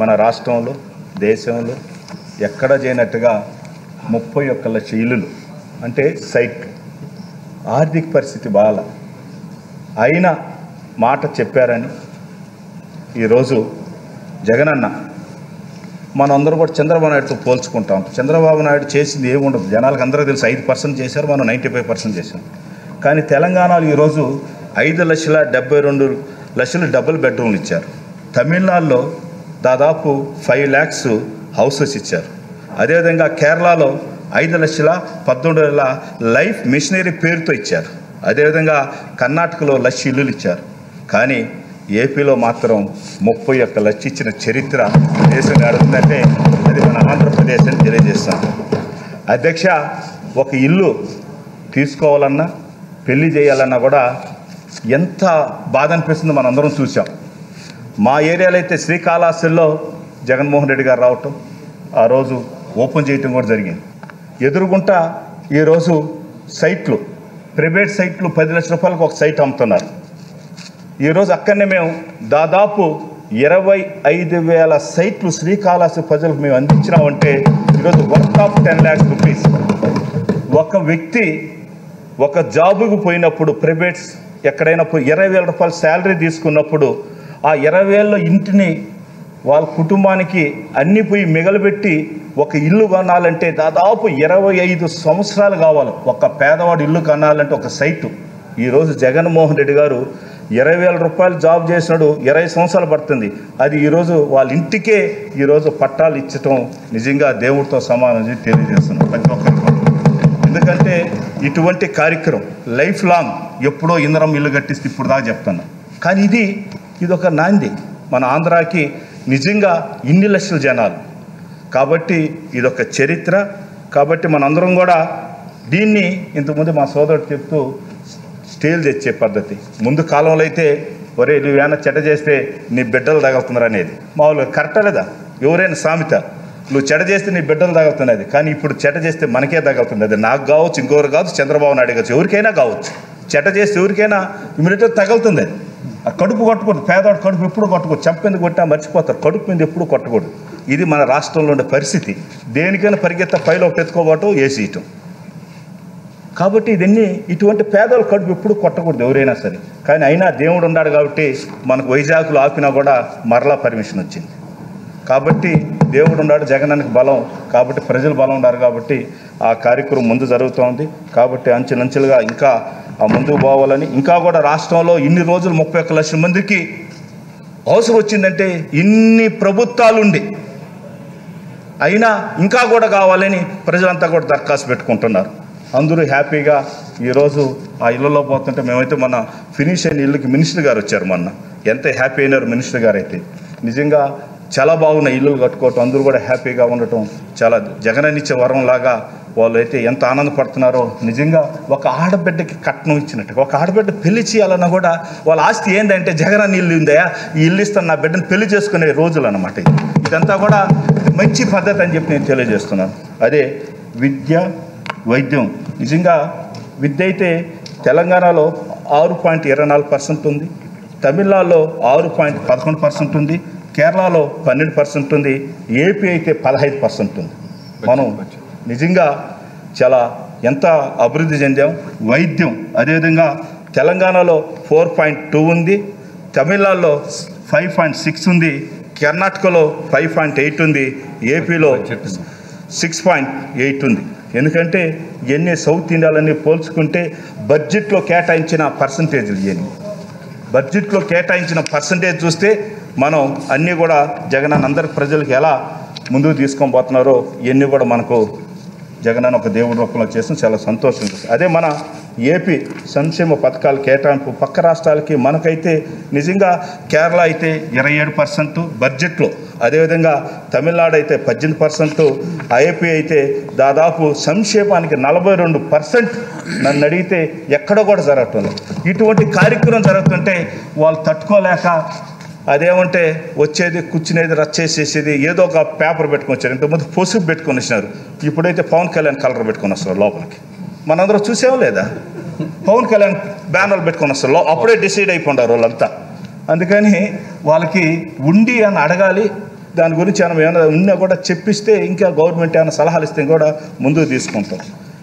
మన రాష్ట్రంలో దేశంలో ఎక్కడ చేయనట్టుగా ముప్పై ఒక్క లక్ష ఇల్లులు అంటే సైట్. ఆర్థిక పరిస్థితి బాల అయినా మాట చెప్పారని ఈరోజు జగనన్న మనందరూ కూడా చంద్రబాబు నాయుడుతో పోల్చుకుంటాం. చంద్రబాబు నాయుడు చేసింది ఏముండదు. జనాలకు అందరూ తెలుసు ఐదు పర్సెంట్ చేశారు మనం నైంటీ ఫైవ్ పర్సెంట్ చేశాం. కానీ తెలంగాణలో ఈరోజు ఐదు లక్షల డెబ్బై రెండు లక్షలు డబుల్ బెడ్రూమ్లు ఇచ్చారు. తమిళనాడులో దాదాపు ఫైవ్ ల్యాక్స్ హౌసెస్ ఇచ్చారు. అదేవిధంగా కేరళలో ఐదు లక్షల పద్దెనిమిది వేల లైఫ్ మిషనరీ పేరుతో ఇచ్చారు. అదేవిధంగా కర్ణాటకలో లక్ష ఇల్లులు ఇచ్చారు. కానీ ఏపీలో మాత్రం ముప్పై ఒక్క లక్ష ఇచ్చిన చరిత్ర దేశం అడుగుతుందంటే అది మన ఆంధ్రప్రదేశ్ అని తెలియజేస్తాం అధ్యక్ష ఒక ఇల్లు తీసుకోవాలన్నా పెళ్ళి చేయాలన్నా కూడా ఎంత బాధ అనిపిస్తుందో మనందరం చూసాం మా ఏరియాలో అయితే శ్రీకాళహస్తిలో జగన్మోహన్ రెడ్డి గారు రావటం ఆ రోజు ఓపెన్ చేయటం కూడా జరిగింది. ఎదురుగుంట ఈరోజు సైట్లు ప్రైవేట్ సైట్లు పది లక్షల రూపాయలకు ఒక సైట్ అమ్ముతున్నారు. ఈరోజు అక్కడనే మేము దాదాపు ఇరవై ఐదు వేల సైట్లు శ్రీకాళహస్తి ప్రజలకు మేము అందించినామంటే ఈరోజు work of ten lakhs rupees. ఒక వ్యక్తి ఒక జాబుకు పోయినప్పుడు ప్రైవేట్స్ ఎక్కడైనా పోయి ఇరవై వేల రూపాయల శాలరీ తీసుకున్నప్పుడు ఆ ఇరవై వేల్లో ఇంటిని వాళ్ళ కుటుంబానికి అన్ని పోయి మిగలబెట్టి ఒక ఇల్లు కొనాలంటే దాదాపు ఇరవై ఐదు సంవత్సరాలు కావాలి. ఒక పేదవాడు ఇల్లు కొనాలంటే ఒక సైటు. ఈరోజు జగన్మోహన్ రెడ్డి గారు ఇరవై వేల రూపాయలు జాబ్ చేసినాడు ఇరవై సంవత్సరాలు పడుతుంది. అది ఈరోజు వాళ్ళ ఇంటికే ఈరోజు పట్టాలు ఇచ్చటం నిజంగా దేవుడితో సమానం అని తెలియజేస్తున్నాం ప్రతి ఒక్కరికి. ఎందుకంటే ఇటువంటి కార్యక్రమం లైఫ్ లాంగ్ ఎప్పుడో ఇంద్రం ఇల్లు కట్టిస్తే ఇప్పుడు దాకా చెప్తాను. కానీ ఇది ఇది ఒక నాంది. మన ఆంధ్రాకి నిజంగా ఇన్ని లక్షల జనాలు. కాబట్టి ఇదొక చరిత్ర. కాబట్టి మనందరం కూడా దీన్ని ఇంతకుముందు మా సోదరుడు చెప్తూ స్టేల్ తెచ్చే పద్ధతి. ముందు కాలంలో అయితే ఒరే నువ్వేమైనా చెడ్డ చేస్తే నీ బిడ్డలు తగులుతున్నారు అనేది మామూలుగా కరెక్టా లేదా? ఎవరైనా సామెత. నువ్వు చెడ చేస్తే నీ బిడ్డలు తగులుతున్నది కానీ ఇప్పుడు చెడ్డ చేస్తే మనకే తగులుతుంది అది నాకు కావచ్చు ఇంకొకరు కావచ్చు చంద్రబాబు నాయుడు కావచ్చు. ఎవరికైనా కావచ్చు. చెడ్డ చేస్తే ఎవరికైనా ఇమీడియట్గా తగులుతుంది అది ఆ కడుపు కొట్టకూడదు. పేదవాడు కడుపు ఎప్పుడు కొట్టకూడదు. చంపింది కొట్టా మర్చిపోతారు. కడుపు మీద ఎప్పుడు కొట్టకూడదు. ఇది మన రాష్ట్రంలో ఉండే పరిస్థితి. దేనికైనా పరిగెత్త పైలో ఒకటి ఎత్తుకోబోవటం వేసి ఇయటం కాబట్టి ఇదన్నీ ఇటువంటి పేదల కడుపు ఎప్పుడు కొట్టకూడదు ఎవరైనా సరే. కానీ అయినా దేవుడు ఉన్నాడు కాబట్టి మనకు వైజాగ్లో ఆపినా కూడా మరలా పర్మిషన్ వచ్చింది. కాబట్టి దేవుడు ఉన్నాడు జగనానికి బలం. కాబట్టి ప్రజలు బలం ఉన్నారు కాబట్టి ఆ కార్యక్రమం ముందు జరుగుతోంది. కాబట్టి అంచెలంచెలుగా ఇంకా ముందుకు పోవాలని ఇంకా కూడా రాష్ట్రంలో ఇన్ని రోజులు ముప్పై ఒక్క లక్షల మందికి అవసరం వచ్చిందంటే ఇన్ని ప్రభుత్వాలుండి. అయినా ఇంకా కూడా కావాలని ప్రజలంతా కూడా దరఖాస్తు పెట్టుకుంటున్నారు. అందరూ హ్యాపీగా ఈరోజు ఆ ఇళ్ళలో పోతుంటే మేమైతే మన ఫినిష్ అయిన ఇల్లుకి మినిస్టర్ గారు వచ్చారు మొన్న. ఎంత హ్యాపీ అయినారు మినిస్టర్ గారు అయితే నిజంగా చాలా బాగున్న ఇల్లులు కట్టుకోవటం అందరూ కూడా హ్యాపీగా ఉండటం చాలా జగననిచ్చే వరం లాగా వాళ్ళు అయితే ఎంత ఆనందపడుతున్నారో. నిజంగా ఒక ఆడబిడ్డకి కట్నం ఇచ్చినట్టు ఒక ఆడబిడ్డ పెళ్ళి చేయాలన్నా కూడా వాళ్ళ ఆస్తి ఏంటంటే జగనన్న ఇల్లు ఉందా ఈ ఇల్లు ఇస్తాను నా బిడ్డను పెళ్ళి చేసుకునే రోజులు అనమాట ఇది ఇదంతా కూడా మంచి పద్ధతి అని చెప్పి నేను తెలియజేస్తున్నాను. అదే విద్య వైద్యం. నిజంగా విద్య అయితే తెలంగాణలో ఆరు పాయింట్ ఇరవై నాలుగు పర్సెంట్ ఉంది తమిళనాడులో ఆరు పాయింట్ పదకొండు పర్సెంట్ ఉంది కేరళలో పన్నెండు పర్సెంట్ ఉంది ఏపీ అయితే పదహైదు పర్సెంట్ ఉంది. మనం నిజంగా చాలా ఎంత అభివృద్ధి చెందాం. వైద్యం అదేవిధంగా తెలంగాణలో ఫోర్ పాయింట్ టూ ఉంది. తమిళనాడులో ఫైవ్ పాయింట్ సిక్స్ ఉంది. కర్ణాటకలో ఫైవ్ పాయింట్ ఎయిట్ ఉంది. ఏపీలో సిక్స్ పాయింట్ ఎయిట్ ఉంది. ఎందుకంటే ఎన్ని సౌత్ ఇండియాలన్నీ పోల్చుకుంటే బడ్జెట్లో కేటాయించిన పర్సంటేజ్లు ఇవన్నీ బడ్జెట్లో కేటాయించిన పర్సంటేజ్ చూస్తే మనం అన్నీ కూడా జగన్ అందరి ప్రజలకు ఎలా ముందుకు తీసుకొని పోతున్నారో ఇవన్నీ కూడా మనకు జగన్ ఒక దేవుడి రూపంలో చేసిన చాలా సంతోషం అదే మన ఏపీ సంక్షేమ పథకాల కేటాయింపు పక్క రాష్ట్రాలకి మనకైతే నిజంగా కేరళ అయితే ఇరవై ఏడు పర్సెంట్ బడ్జెట్లో అదేవిధంగా తమిళనాడు అయితే పద్దెనిమిది పర్సెంట్ ఐఏపీ అయితే దాదాపు సంక్షేమానికి నలభై రెండు పర్సెంట్ నన్ను అడిగితే ఎక్కడ కూడా జరగటం ఇటువంటి కార్యక్రమం జరుగుతుంటే వాళ్ళు తట్టుకోలేక అదేమంటే వచ్చేది కూర్చునేది రచ్చేసేసేది ఏదో ఒక పేపర్ పెట్టుకొని వచ్చారు. ఇంతకుముందు పసుపు పెట్టుకొని వచ్చినారు. ఇప్పుడైతే పవన్ కళ్యాణ్ కలర్ పెట్టుకొని వస్తారు లోపలికి. మనందరం చూసాం లేదా? పవన్ కళ్యాణ్ బ్యానర్లు పెట్టుకొని వస్తారు. అప్పుడే డిసైడ్ అయిపోండారు వాళ్ళంతా. అందుకని వాళ్ళకి ఉండి అని అడగాలి. దాని గురించి మనం ఏమైనా ఉన్నా కూడా చెప్పిస్తే ఇంకా గవర్నమెంట్ ఏమైనా సలహాలు ఇస్తే కూడా ముందుకు తీసుకుంటాం.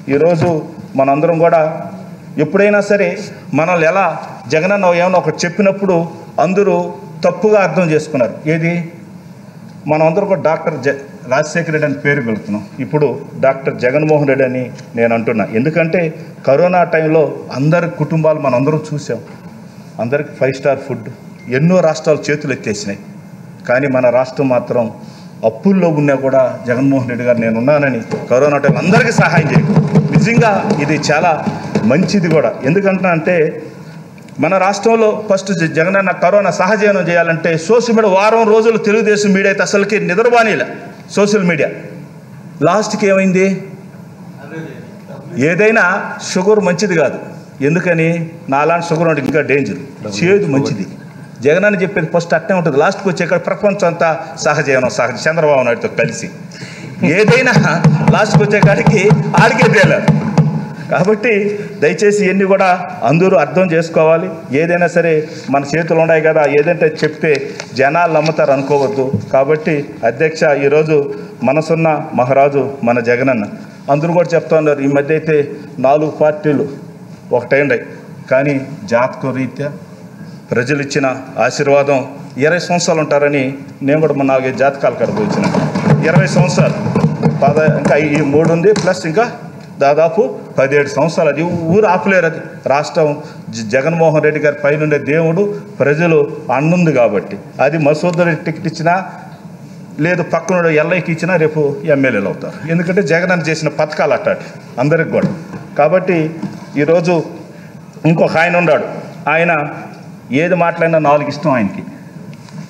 ఈరోజు మనందరం కూడా ఎప్పుడైనా సరే మనల్ని ఎలా జగనన్న ఏమైనా ఒకటి చెప్పినప్పుడు అందరూ తప్పుగా అర్థం చేసుకున్నారు. ఏది? మనమందరూ కూడా డాక్టర్ జ రాజశేఖర రెడ్డి అని పేరు పెడుతున్నాం. ఇప్పుడు డాక్టర్ జగన్మోహన్ రెడ్డి అని నేను అంటున్నా. ఎందుకంటే కరోనా టైంలో అందరి కుటుంబాలు మనందరం చూసాం. అందరికి ఫైవ్ స్టార్ ఫుడ్ ఎన్నో రాష్ట్రాలు చేతులు ఎత్తేసినాయి. కానీ మన రాష్ట్రం మాత్రం అప్పుల్లో ఉన్నా కూడా జగన్మోహన్ రెడ్డి గారు నేను ఉన్నానని కరోనా టైం అందరికీ సహాయం చేయడం. నిజంగా ఇది చాలా మంచిది కూడా. ఎందుకంటే అంటే మన రాష్ట్రంలో ఫస్ట్ జ- జగనన్న కరోనా సహజీవనం చేయాలంటే సోషల్ మీడియా వారం రోజులు తెలుగుదేశం మీడియా అయితే అసలుకి నిద్రబానీలే సోషల్ మీడియా. లాస్ట్కి ఏమైంది? ఏదైనా షుగర్ మంచిది కాదు. ఎందుకని? నాలాంటి షుగర్ అంటే ఇంకా డేంజర్. చేదు మంచిది. జగన్ అని చెప్పేది ఫస్ట్ అట్టే ఉంటుంది. లాస్ట్కి వచ్చే ప్రపంచం అంతా సహజీవనం సహజ చంద్రబాబు నాయుడుతో కలిసి. ఏదైనా లాస్ట్కి వచ్చే కాడికి ఆడికే తేలారు కాబట్టి దయచేసి ఇవన్నీ కూడా అందరూ అర్థం చేసుకోవాలి. ఏదైనా సరే మన చేతులు ఉన్నాయి కదా ఏదంటే చెప్తే జనాలు నమ్ముతారు అనుకోవద్దు. కాబట్టి అధ్యక్ష ఈరోజు మనసున్న మహారాజు మన జగనన్న. అందరూ కూడా చెప్తా ఉన్నారు ఈ మధ్య అయితే నాలుగు పార్టీలు ఒకటైండాయి కానీ జాతక రీత్యా ప్రజలు ఇచ్చిన ఆశీర్వాదం ఇరవై సంవత్సరాలు ఉంటారని నేను కూడా మన నాలుగైదు జాతకాలు కడపోయించిన ఇరవై సంవత్సరాలు. పద ఇంకా ఈ మూడు ఉంది ప్లస్ ఇంకా దాదాపు పదిహేడు సంవత్సరాలు అది ఊరు ఆపలేరు అది. రాష్ట్రం జ- జగన్మోహన్ రెడ్డి గారి పైనుండే దేవుడు ప్రజలు అన్నుంది కాబట్టి. అది మసూద్ రెడ్డి టికెట్ ఇచ్చినా లేదు పక్కన ఎల్ఐకి ఇచ్చినా రేపు ఎమ్మెల్యేలు అవుతారు. ఎందుకంటే జగన్ అని చేసిన పథకాలు అట్టాడు అందరికి కూడా. కాబట్టి ఈరోజు ఇంకొక ఆయన ఉన్నాడు. ఆయన ఏది మాట్లాడినా నాలుగు ఇష్టం ఆయనకి.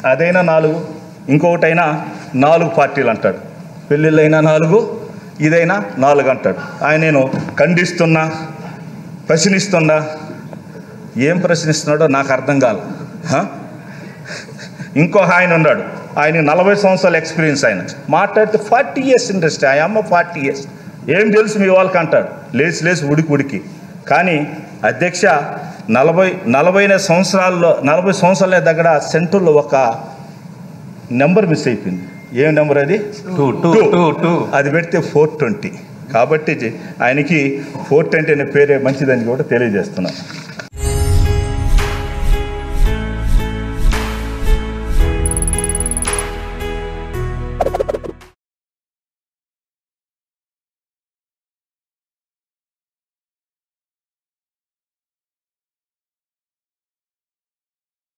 అదైనా నాలుగు ఇంకొకటైనా నాలుగు పార్టీలు అంటాడు. పెళ్ళిళ్ళైనా నాలుగు ఇదైనా నాలుగు అంటాడు ఆయన నేను ఖండిస్తున్నా ప్రశ్నిస్తున్నా. ఏం ప్రశ్నిస్తున్నాడో నాకు అర్థం కాదు ఇంకో ఆయన ఉన్నాడు. ఆయన నలభై సంవత్సరాల ఎక్స్పీరియన్స్ ఆయన. మాట్లాడితే ఫార్టీ ఇయర్స్ ఇండస్ట్రీ ఆ అమ్మ ఫార్టీ ఇయర్స్. ఏం తెలుసు మీ వాళ్ళకి అంటాడు. లేచి లేచి ఉడికి ఉడికి. కానీ అధ్యక్ష నలభై నలభై సంవత్సరాల్లో నలభై సంవత్సరాల దగ్గర సెంటర్లో ఒక నెంబర్ మిస్ అయిపోయింది. ఏం నెంబర్ అది? టూ టూ టూ టూ అది పెడితే ఫోర్ ట్వంటీ కాబట్టి ఆయనకి ఫోర్ ట్వంటీ అనే పేరే మంచిదని కూడా తెలియజేస్తున్నాను